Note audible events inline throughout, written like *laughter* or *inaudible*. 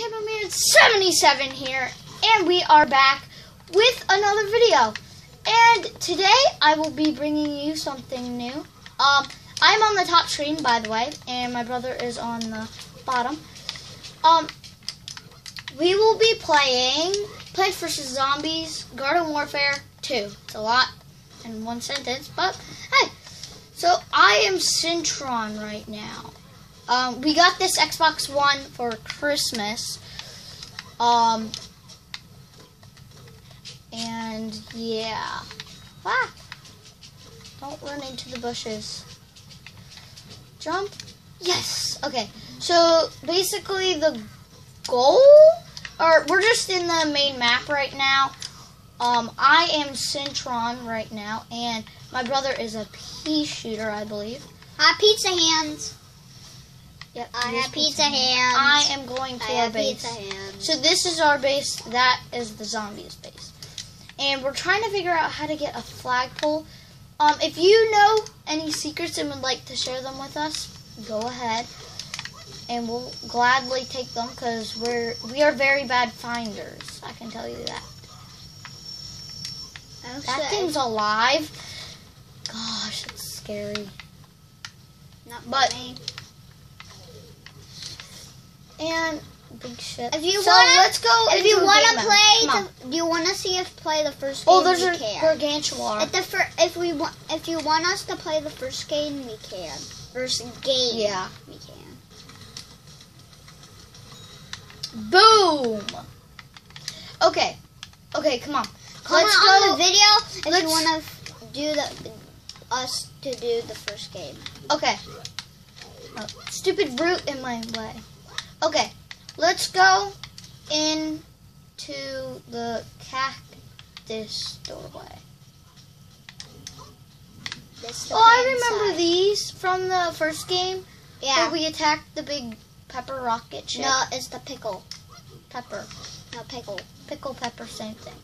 Camoman77 here, and we are back with another video. And today I will be bringing you something new. Um, I'm on the top screen, by the way, and my brother is on the bottom. Um, we will be playing Plants vs. Zombies Garden Warfare 2. It's a lot in one sentence, but hey. So I am Citron right now. Um, we got this Xbox One for Christmas. Um, and yeah. Ah! Don't run into the bushes. Jump. Yes. Okay. So basically the goal, or we're just in the main map right now. Um, I am Citron right now, and my brother is a pea shooter, I believe. Hot pizza hands. Yep. I have pizza hands. I am going to I our have base. pizza hands. So this is our base. That is the zombies base, and we're trying to figure out how to get a flagpole. Um, if you know any secrets and would like to share them with us, go ahead, and we'll gladly take them because we're we are very bad finders. I can tell you that. Okay. That thing's alive. Gosh, it's scary. Not but-. And big shit. If you so wanna- let's go. if you want to play, the, do you want to see us play the first oh, game? Oh, there's we a can. gargantuar. If the fir- if we want, if you want us to play the first game, we can. First game. Yeah. We can. Boom. Okay. Okay, come on. Comment Let's on go. the video if let's- you want to do the us to do the first game. Okay. Oh, stupid root in my way. Okay. Let's go into the cactus doorway. Oh, I remember these from the first game Yeah. where we attacked the big pepper rocket ship. No, it's the pickle. Pepper. No pickle. Pickle pepper, same thing.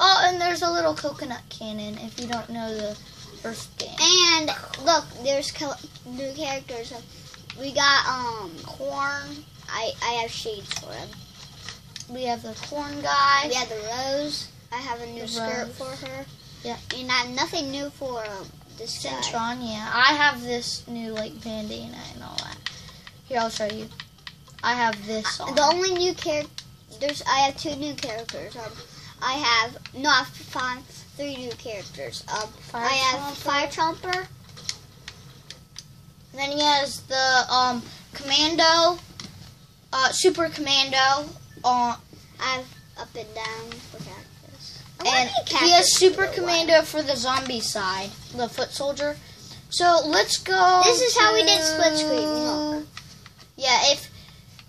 Oh, and there's a little coconut cannon if you don't know the first game. And look, there's new characters. We got um corn. I I have shades for him. We have the corn guy. We have the rose. I have a new The skirt rose. for her. Yeah. And I have nothing new for um, this guy. Citron, yeah. I have this new like bandana and all that. Here, I'll show you. I have this on. The only new character, there's I have two new characters. Um, I have no, I have five, three new characters. Um, Fire I have. Fire Chomper. then he has the um commando, uh, super commando on, I have up and down for cactus. And he has super for a while. commando for the zombie side, the foot soldier. So let's go. This is how we did split screen, look. Yeah, if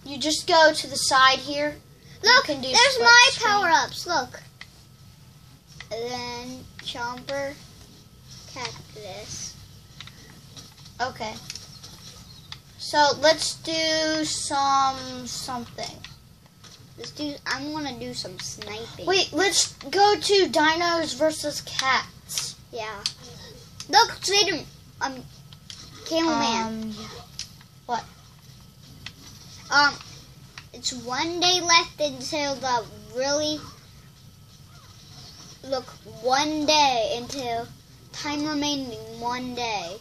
you just go to the side here. you Look, can do there's my screen. power ups. Look. And then Chomper, cactus. Okay. So let's do some something. Let's do. I'm gonna do some sniping. Wait, let's go to dinos versus cats. Yeah. Look, Slater. Um, Camel Man. Um, yeah. Um, it's one day left until the really. Look, one day until time remaining one day.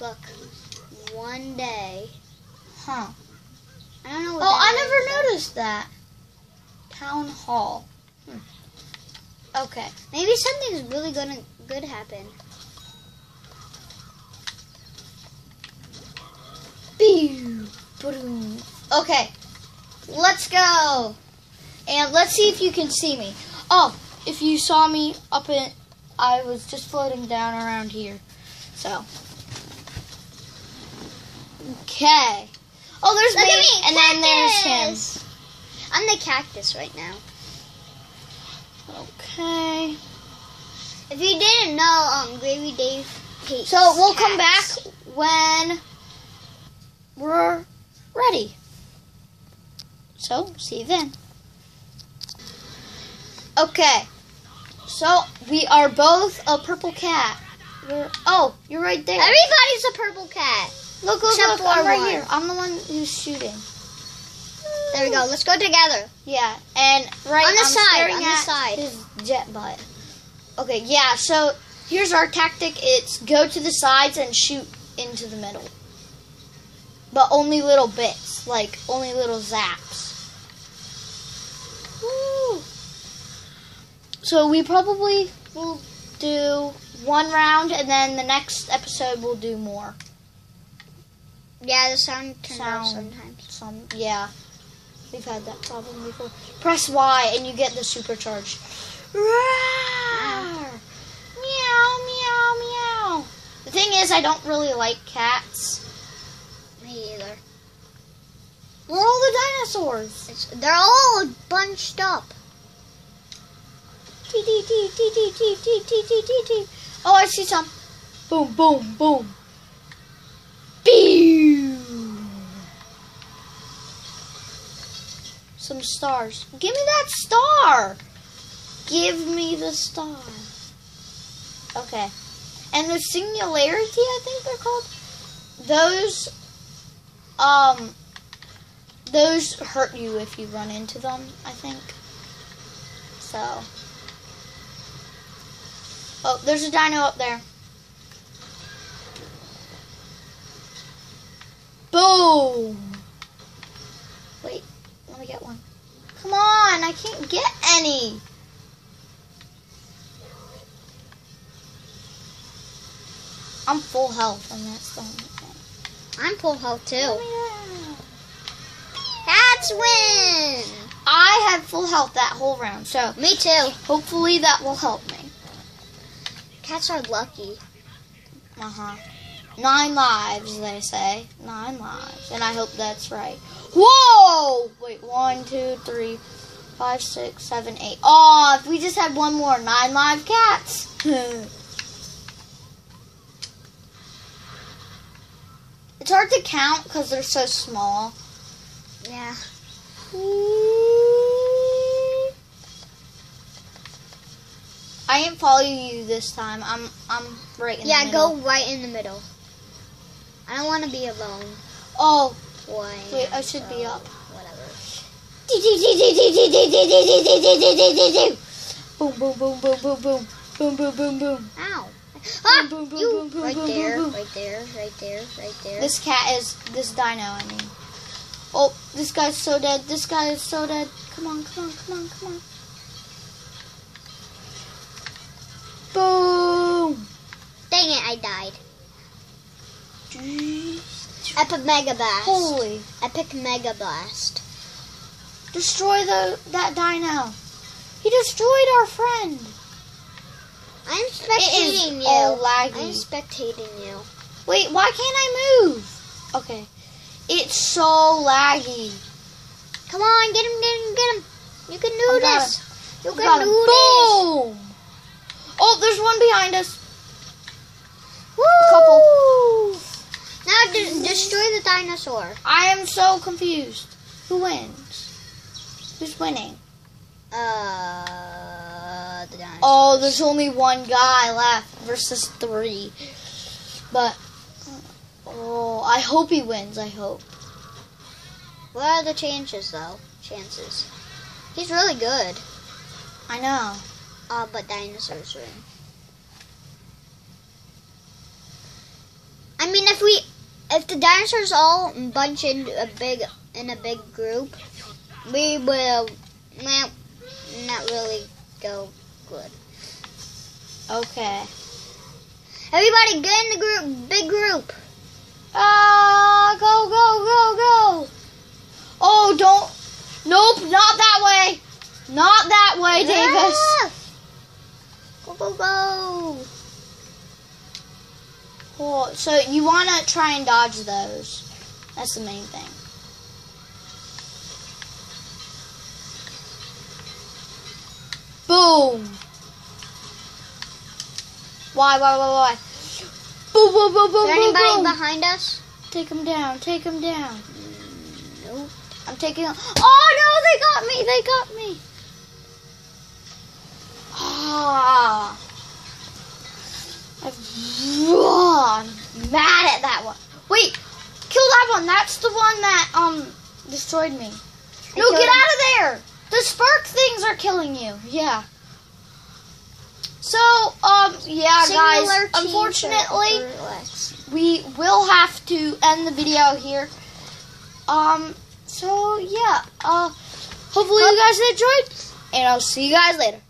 Look, one day. Huh. I don't know. What Oh, I is, never noticed that. Town hall. Hmm. Okay. Maybe something's really gonna good happen. Okay. Let's go. And let's see if you can see me. Oh, if you saw me up in, I was just floating down around here. So. Okay. Oh, there's Look me, me, and then there's cactus. I'm the cactus right now. Okay. If you didn't know, um, Crazy Dave hates. So we'll come back when we're ready. So, see you then. Okay. So, we are both a purple cat. We're, oh, you're right there. Everybody's a purple cat. Look, look, except look. I'm right one. here. I'm the one who's shooting. There we go. Let's go together. Yeah, and right On the I'm side, on the side. his jet butt. Okay, yeah. So here's our tactic: it's go to the sides and shoot into the middle, but only little bits, like only little zaps. Woo. So we probably will do one round, and then the next episode we'll do more. Yeah, the sound can sound, sometimes. Some, yeah, we've had that problem before. Press Y and you get the supercharge. Roar! Meow, meow, meow. The thing is, I don't really like cats. Me either. Where are all the dinosaurs? It's, they're all bunched up. Oh, I see some. Boom, boom, boom. Some stars. Give me that star. Give me the star. Okay. And the singularity, I think they're called. Those, um, those hurt you if you run into them. I think. So. Oh, there's a dino up there. Boom! Get one. Come on, I can't get any. I'm full health, and that's the only thing. I'm full health too. Oh, Cats win. I had full health that whole round, so Me too. hopefully that will help me. Cats are lucky. Uh huh. Nine lives, they say. Nine lives. And I hope that's right. Whoa! Wait, one, two, three, five, six, seven, eight. Oh, if we just had one more, nine live cats. *laughs* it's hard to count because they're so small. Yeah. I didn't follow you this time. I'm I'm right in Yeah, the middle. Yeah, go right in the middle. I don't want to be alone. Oh. Boy. Wait, I should be up. Whatever. Boom, boom, boom, boom, boom, boom. Boom, boom, boom, boom. Ow. Ah, boom, boom, you. Boom, boom, right boom, there, boom. right there, right there, right there. This cat is, this dino, I mean. Oh, this guy's so dead. This guy is so dead. Come on, come on, come on, come on. Boom! Dang it, I died. Epic Mega Blast. Holy! Epic Mega Blast. Destroy the that dino. He destroyed our friend. I'm spectating you. all I'm laggy. spectating you. Wait, why can't I move? Okay. It's so laggy. Come on, get him, get him, get him. You can do I got this. You can do this. Boom! Oh, there's one behind us. Woo! Now de- destroy the dinosaur. I am so confused. Who wins? Who's winning? Uh, the dinosaur. Oh, there's only one guy left versus three. But oh, I hope he wins. I hope. What are the chances, though? Chances. He's really good. I know. Uh, but dinosaurs win. I mean, if we, if the dinosaurs all bunch in a big, in a big group, we will, well, not really go good. Okay. Everybody, get in the group, big group. Ah, go, go, go, go. Oh, don't. Nope, not that way. Not that way, Davis. Ah! Go, go, go. Well, so you want to try and dodge those. That's the main thing. Boom. Why, why, why, why? Boom, boom, boom, boom, Is there boom, anybody boom. behind us? Take him down, take him down. Nope. I'm taking him. Oh, no, they got me, they got me. Ah. I'm mad at that one. Wait, kill that one. That's the one that um destroyed me. I No, get him. out of there! The spark things are killing you. Yeah. So, um, yeah, Singular guys. Unfortunately, we will have to end the video here. Um, so yeah. Uh, hopefully you guys enjoyed, and I'll see you guys later.